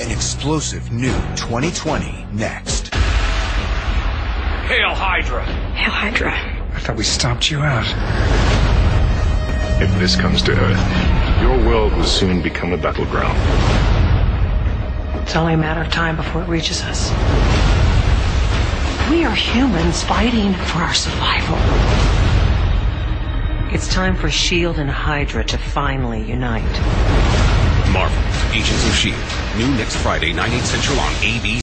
An explosive new 2020 next. Hail Hydra! Hail Hydra. I thought we stomped you out. If this comes to Earth, your world will soon become a battleground. It's only a matter of time before it reaches us. We are humans fighting for our survival. It's time for S.H.I.E.L.D. and Hydra to finally unite. Agents of S.H.I.E.L.D. New next Friday, 9, 8 central on ABC.